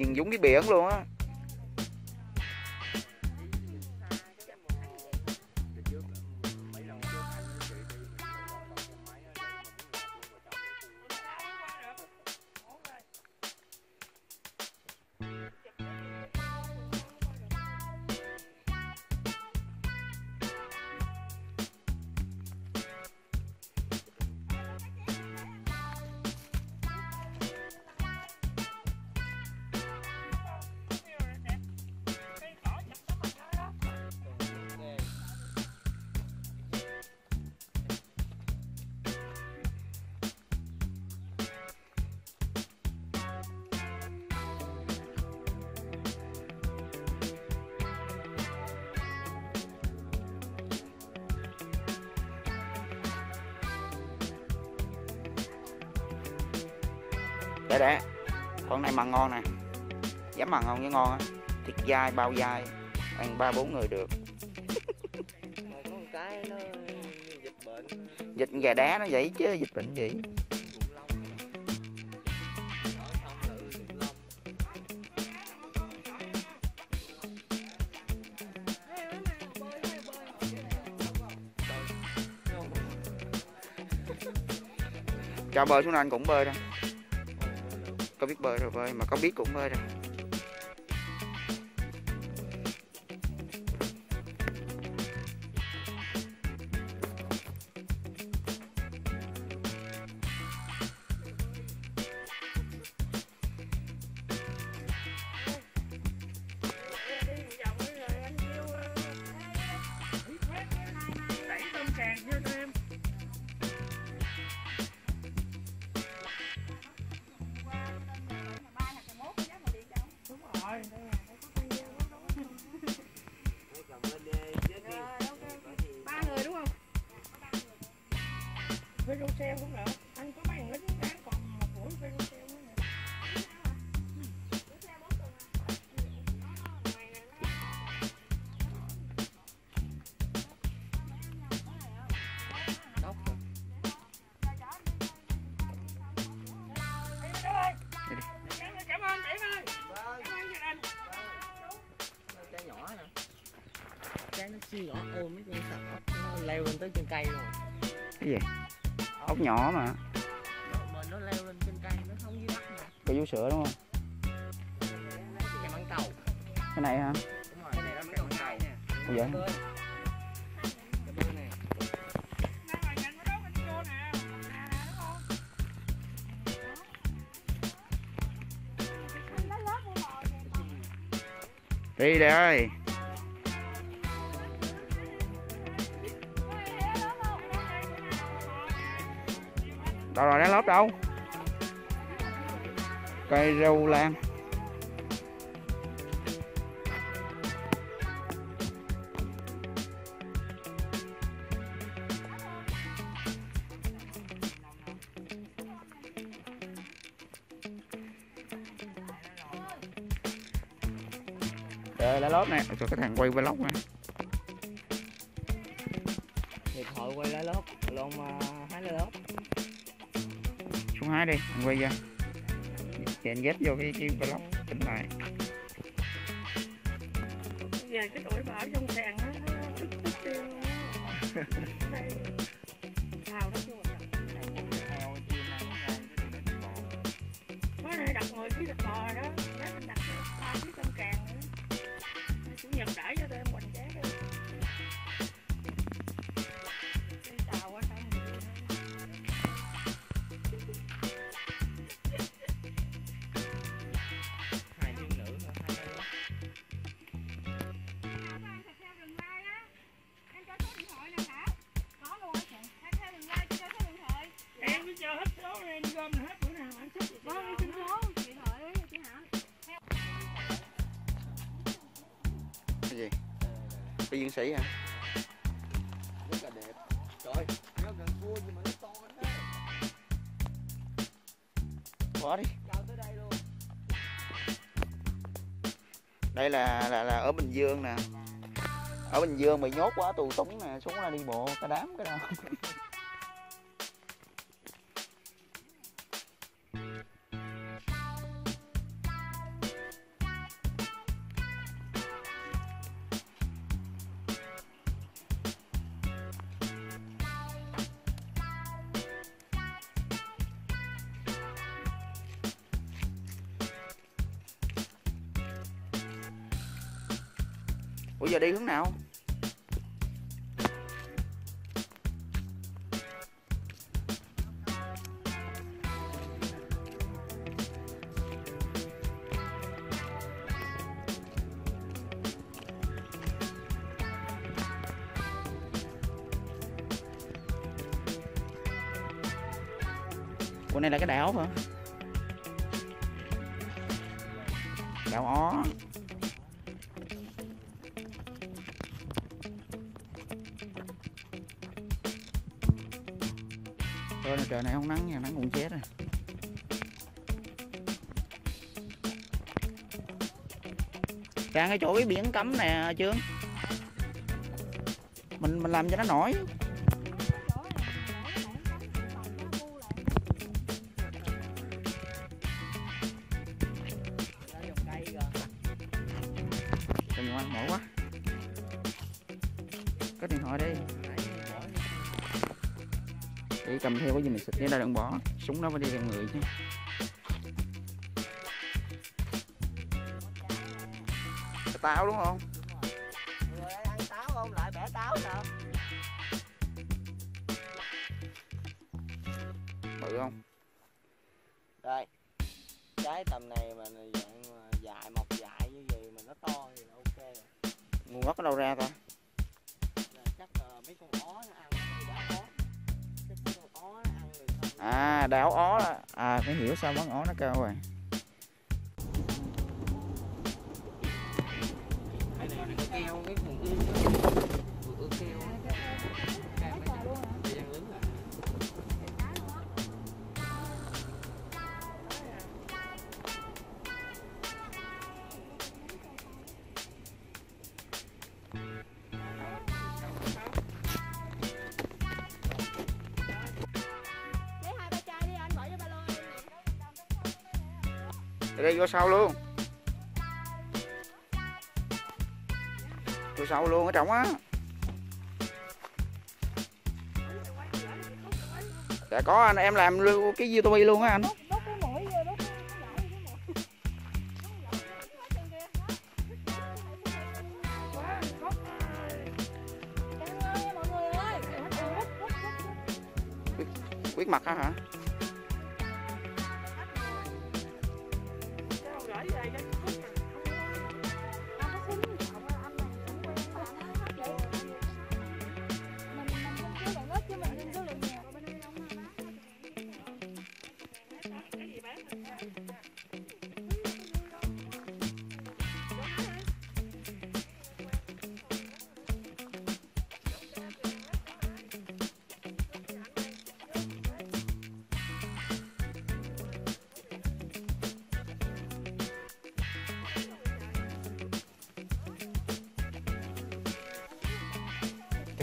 nhìn giống cái biển luôn á. Để để con này mặn ngon nè. Dám mặn ngon với ngon á. Thịt dai, bao dai. Ăn ba bốn người được. Dịch gà đá nó vậy chứ, dịch bệnh gì? Cho bơi xuống anh cũng bơi đâu có biết bơi rồi bơi mà có biết cũng bơi rồi. Rồi ba người đúng không với video xe cũng nữa. Lên trên cây rồi. Cái gì? Ốc nhỏ mà. Nó- Mà nó leo lên trên cây nó không dưới đất mà cây vú sữa đúng không? Cái măng cầu. Cái này hả? Đúng rồi, cái này nó cái măng cầu nè. Vậy? Cái bơ đâu rồi đá lốp đâu? Cây rau lan. Trời lá lốt nè, cho cái thằng quay vlog nè. Thiệt hội quay lá lốt luôn mà hái lá lốt xuống hái đi anh quay ra thì anh ghép vô cái, cái vlog tính lại giờ cái tuổi bà trong sàn á nó tức tức tiêu sao đó này đặt 10 kg thịt bò đó cái viên sĩ hả Rất là đẹp. Trời, nó gần cua nhưng mà nó to thế? Bỏ đi. Cao tới đây luôn. Đây là là là ở bình dương nè. Ở bình dương bị nhốt quá tù túng nè xuống ra đi bộ cái đám cái đâu ủa giờ đi hướng nào Ủa này là cái đảo hả? Trời này không nắng nha, nắng cũng chết rồi. Càng cái chỗ cái biển cấm nè chưa? Mình mình làm cho nó nổi. Cầm theo cái gì mình xịt ra đừng bỏ Súng nó phải đi theo người chứ táo đúng không? người ấy ăn táo không lại bẻ táo sao Bự không? đây trái tầm này mà dạng dài mọc dại như vậy mà nó to thì là ok Nguồn gốc ở đâu ra ta? chắc là mấy con ó nó ăn À đảo ó là À phải hiểu sao bán ó nó cao rồi. Cái này nó keo, cái phần ương ương keo. Vô sau luôn. Vô sau luôn, ở trong á. Dạ có, anh em làm cái cái youtube luôn á, anh.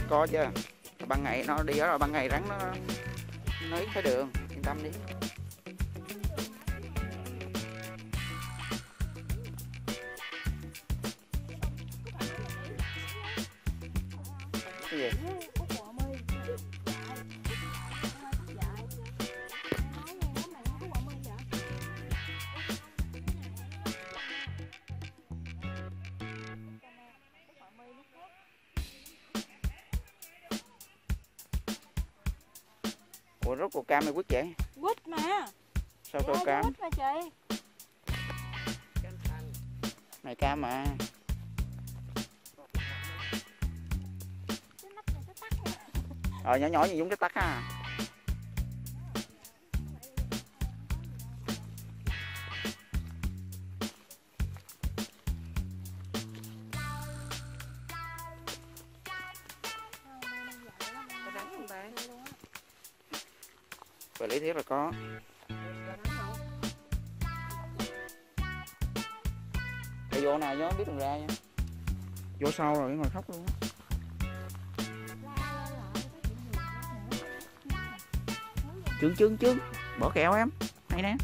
Có chứ. Ban ngày nó đi đó rồi ban ngày rắn nó Nó ít phải đường, Yên tâm đi. Ủa rốt cuộc cam mày quýt vậy? Quýt mà. Sao tôi cam? quýt mà chị. Cam Này cam mà Ờ nhỏ nhỏ như giống cái tắc ha không Cái vô nào nhớ biết đường ra nha. Vô sau rồi ngồi khóc luôn á. Trương trương trương Bỏ kẹo em. Hay nè.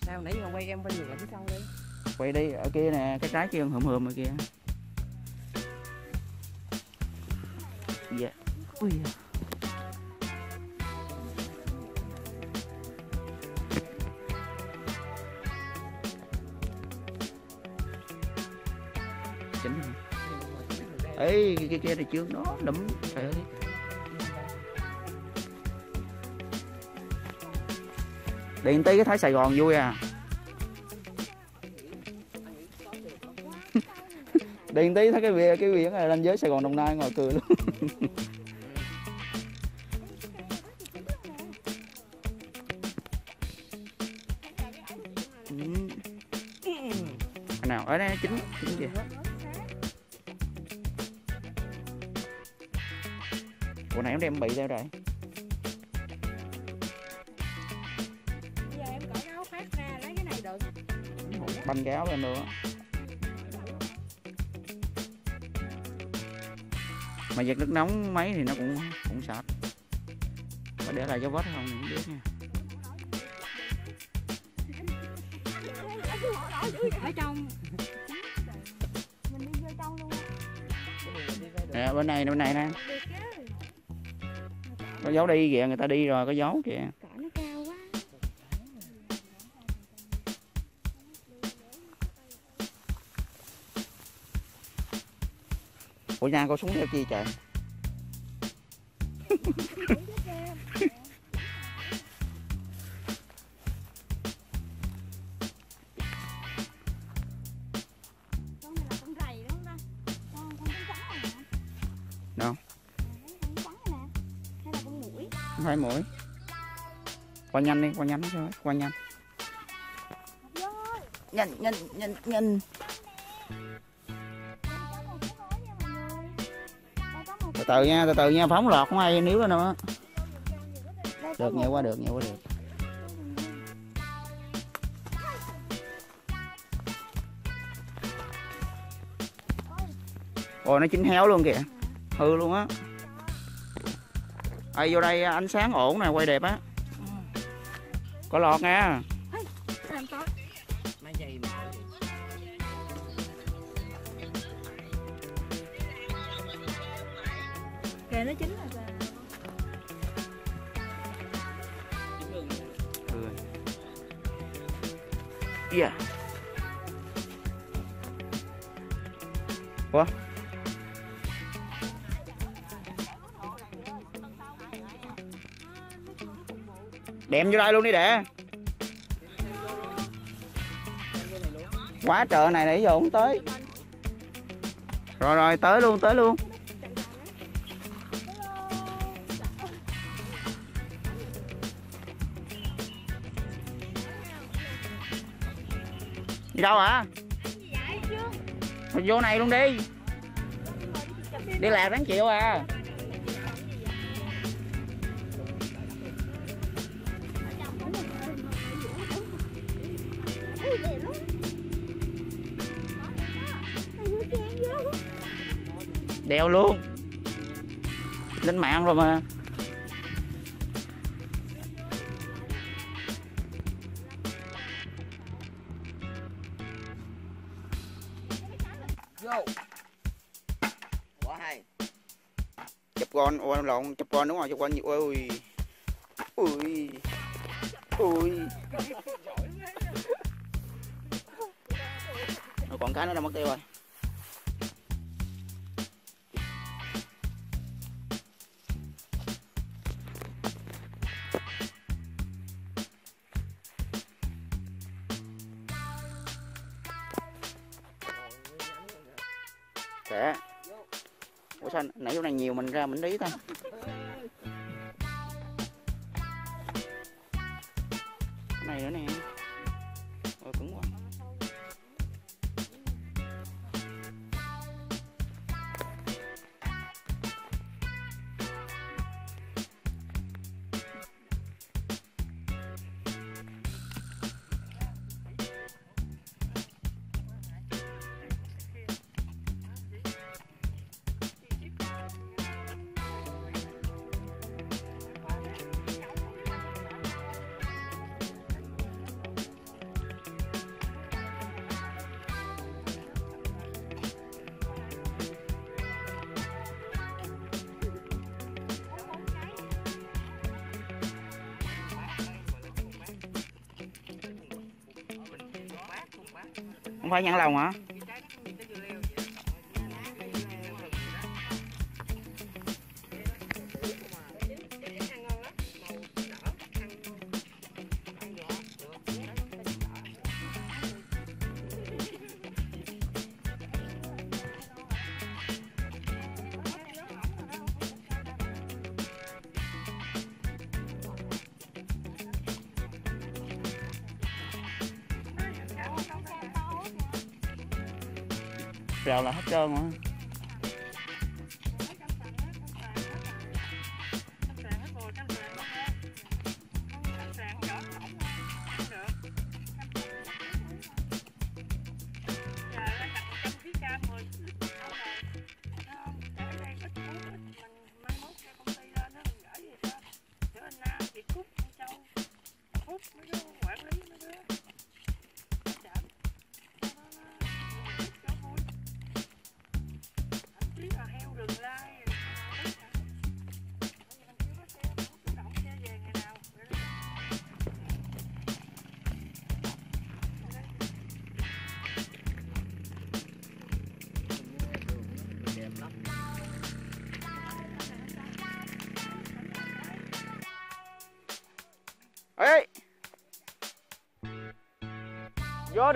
Sao nãy giờ quay em quay ngược lại phía sau đi. Quay đi ở kia nè Cái trái kia hùm hùm ở kia Dạ. Ui da. Cái cái cái kia thì chưa nó đấm trời ơi điện tí cái thấy sài gòn vui à. Điện tí thấy cái biển cái biển này ranh giới sài gòn đồng nai ngồi cười luôn. Ừ. Nào? Ở đây, chính chính gì Này em đem bị theo rồi. Giờ em cởi áo khoác ra lấy cái này đựng banh cái áo lên nữa mà giặt nước nóng mấy thì nó cũng cũng sạch. Có để lại dấu vết không không biết nha. Ở trong. Mình đi vô trong luôn nè bên này bên này nè có dấu đi kìa người ta đi rồi có dấu kìa. Ủa nha có súng theo chi trời qua nhanh đi qua nhanh thôi qua nhanh. Nhanh nhanh nhanh nhanh. Từ từ nha từ từ nha phóng lọt không ai níu lên á. Được nhẹ qua được nhẹ qua được. Ồ nó chín héo luôn kìa. Hư luôn á. Ai vô đây ánh sáng ổn nè quay đẹp á có lọt nha. Vô đây luôn đi để Quá chợ này nãy giờ không tới Rồi rồi, tới luôn tới luôn Đi đâu hả? à? vô này luôn đi Đi lạc đáng chịu à Đeo luôn. Lên mạng rồi mà. Vô. Quá hay. Chụp con ôi lộn chụp con đúng rồi chụp con nhiều ui ui ui Rồi còn cái nó đã mất tiêu rồi. Nhiều mình ra mình đi thôi. Không phải nhãn lồng hả? Rào là hết trơn mà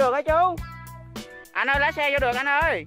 được hả chú? Anh ơi lái xe vô được anh ơi.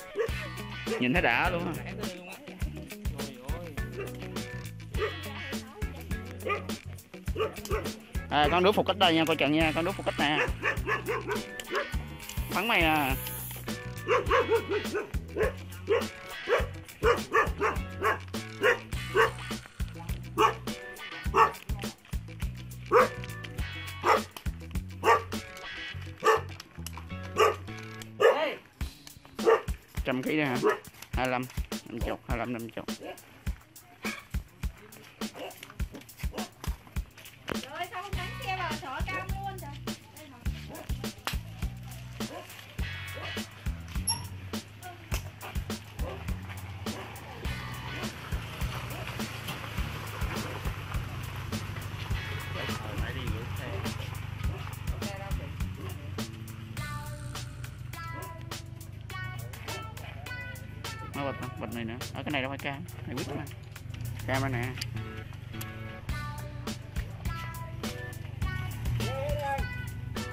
Nhìn thấy đã luôn á. À, con đứa phục kích đây nha, coi chừng nha, con đứa phục kích nè. Bắn mày à. Ở cái này đâu phải cam, này quýt mà Cam đây nè.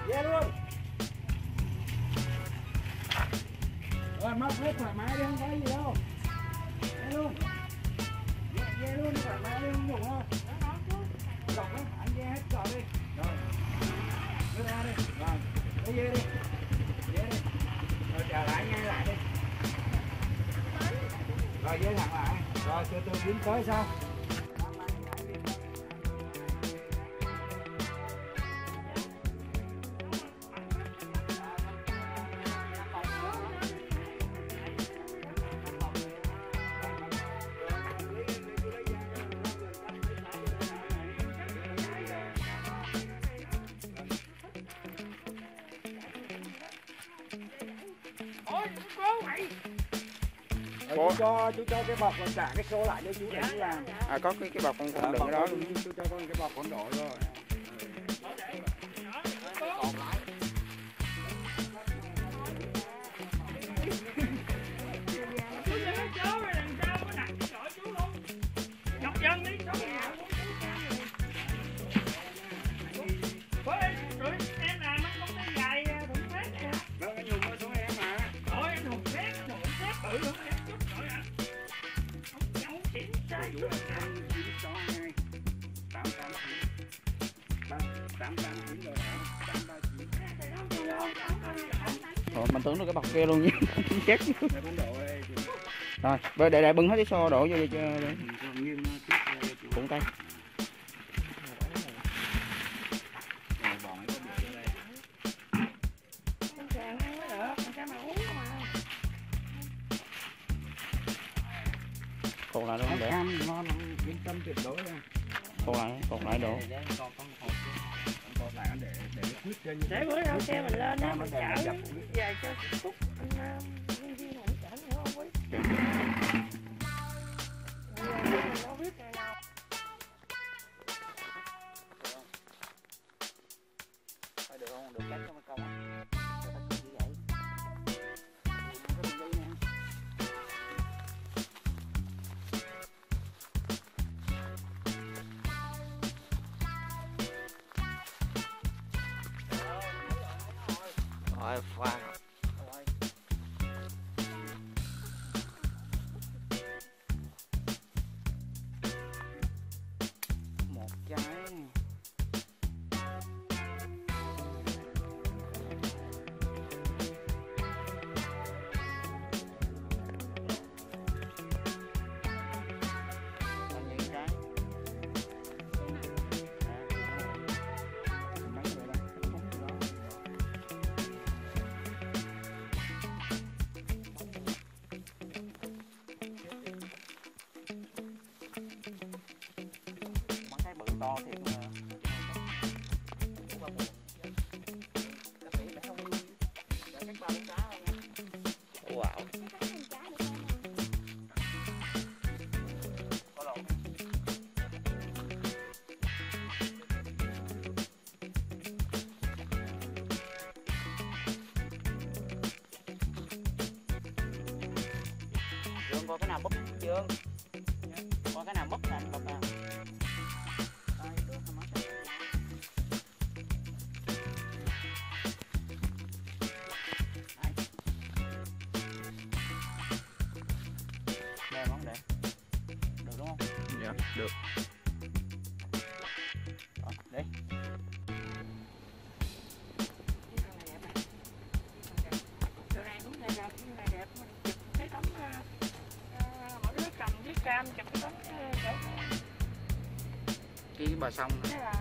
Về luôn Rồi móc hết thoải mái đi không có gì đâu. Về luôn. Về, về luôn thoải mái đi không ngủ không Dọc á, anh về hết trò đi. Rồi. Đưa ra đi. Rồi. Đi về đi. Về đi. Rồi trở lại ngay lại đi rồi giới hạn lại. Rồi từ từ tiến tới sau cái bọc rồi trả cái số lại cho chú để chú làm À có cái, cái bọc con Dạ, con đựng đó luôn. chú cho con cái bọc con đội rồi tưởng được cái bọc kia luôn nha. Chết. Đây Rồi, để, để bưng hết cái xô đổ vô cho, cho còn cuốn tay. Đây. cột lại luôn để cột lại cột lại đồ Để để quýt cho như để bữa nào xe mình lên đó Nó mình chở về cho phúc anh thôi nha. wow. Dương coi cái nào búp Dương cam chụp cái tấm ờ, chỗ Cái bờ sông nè. Thế là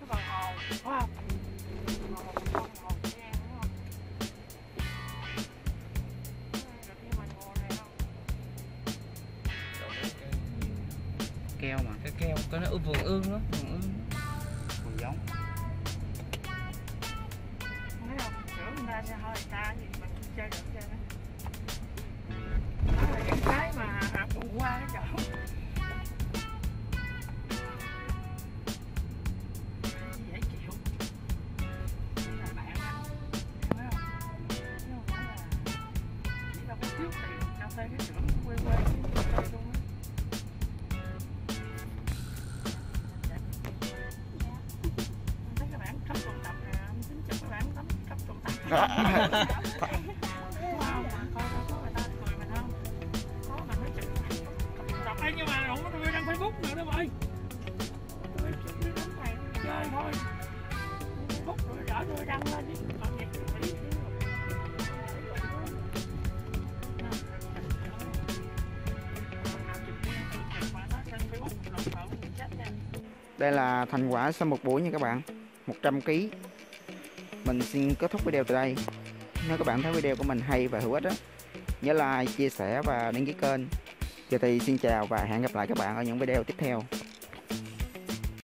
cái phần hồ đúng không? Này? Keo mà cái keo có nó vườn ương đó vườn ương nhưng mà không có đăng Facebook nữa chơi thôi. Facebook rồi đỡ tôi đăng lên chứ còn việc Đây là thành quả sau một buổi nha các bạn 100 kg mình xin kết thúc video tại đây. Nếu các bạn thấy video của mình hay và hữu ích đó, Nhớ like, chia sẻ và đăng ký kênh. Giờ thì xin chào và hẹn gặp lại các bạn ở những video tiếp theo.